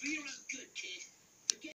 experience good.